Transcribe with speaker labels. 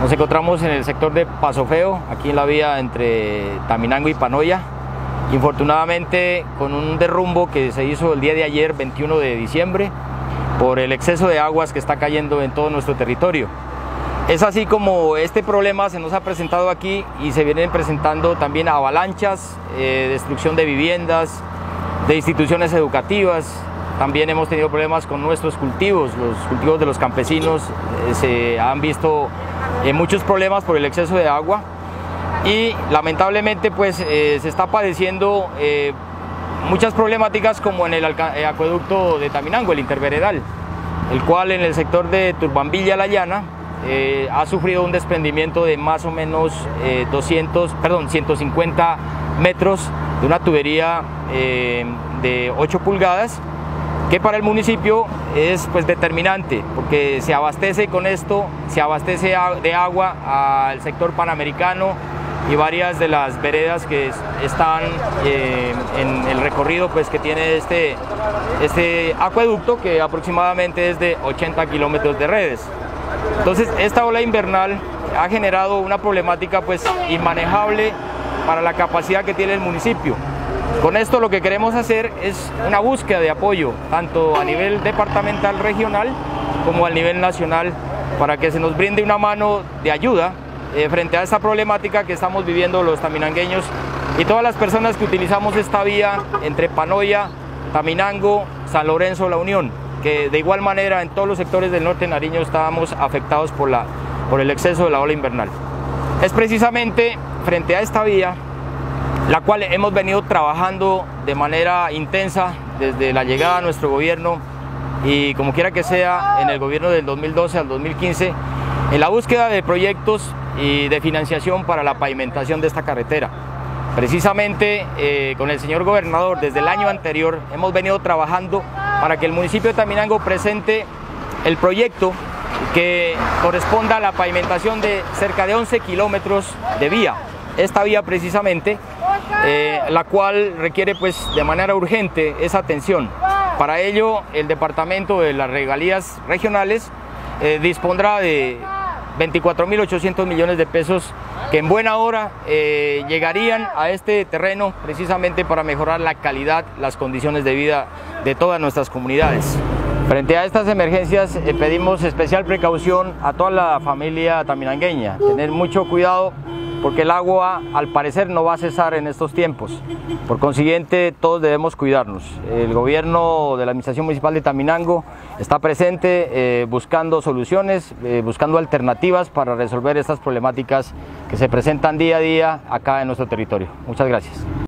Speaker 1: Nos encontramos en el sector de Paso Feo, aquí en la vía entre Taminango y Panoya. Infortunadamente, con un derrumbo que se hizo el día de ayer, 21 de diciembre, por el exceso de aguas que está cayendo en todo nuestro territorio. Es así como este problema se nos ha presentado aquí y se vienen presentando también avalanchas, eh, destrucción de viviendas, de instituciones educativas. También hemos tenido problemas con nuestros cultivos, los cultivos de los campesinos eh, se han visto eh, muchos problemas por el exceso de agua. Y lamentablemente pues eh, se está padeciendo eh, muchas problemáticas como en el acueducto de Taminango, el interveredal, el cual en el sector de Turbambilla La Llana ha sufrido un desprendimiento de más o menos 200, perdón, 150 metros de una tubería de 8 pulgadas que para el municipio es pues determinante porque se abastece con esto, se abastece de agua al sector panamericano y varias de las veredas que están eh, en el recorrido pues que tiene este, este acueducto que aproximadamente es de 80 kilómetros de redes. Entonces esta ola invernal ha generado una problemática pues inmanejable para la capacidad que tiene el municipio. Con esto lo que queremos hacer es una búsqueda de apoyo, tanto a nivel departamental, regional, como a nivel nacional, para que se nos brinde una mano de ayuda eh, frente a esta problemática que estamos viviendo los taminangueños y todas las personas que utilizamos esta vía entre Panoya, Taminango, San Lorenzo, La Unión, que de igual manera en todos los sectores del norte de Nariño estábamos afectados por, la, por el exceso de la ola invernal. Es precisamente frente a esta vía la cual hemos venido trabajando de manera intensa desde la llegada a nuestro gobierno y como quiera que sea en el gobierno del 2012 al 2015 en la búsqueda de proyectos y de financiación para la pavimentación de esta carretera. Precisamente eh, con el señor gobernador desde el año anterior hemos venido trabajando para que el municipio de Taminango presente el proyecto que corresponda a la pavimentación de cerca de 11 kilómetros de vía. Esta vía precisamente eh, la cual requiere pues de manera urgente esa atención. Para ello el Departamento de las Regalías Regionales eh, dispondrá de 24.800 millones de pesos que en buena hora eh, llegarían a este terreno precisamente para mejorar la calidad, las condiciones de vida de todas nuestras comunidades. Frente a estas emergencias pedimos especial precaución a toda la familia taminangueña, tener mucho cuidado porque el agua al parecer no va a cesar en estos tiempos. Por consiguiente, todos debemos cuidarnos. El gobierno de la Administración Municipal de Taminango está presente eh, buscando soluciones, eh, buscando alternativas para resolver estas problemáticas que se presentan día a día acá en nuestro territorio. Muchas gracias.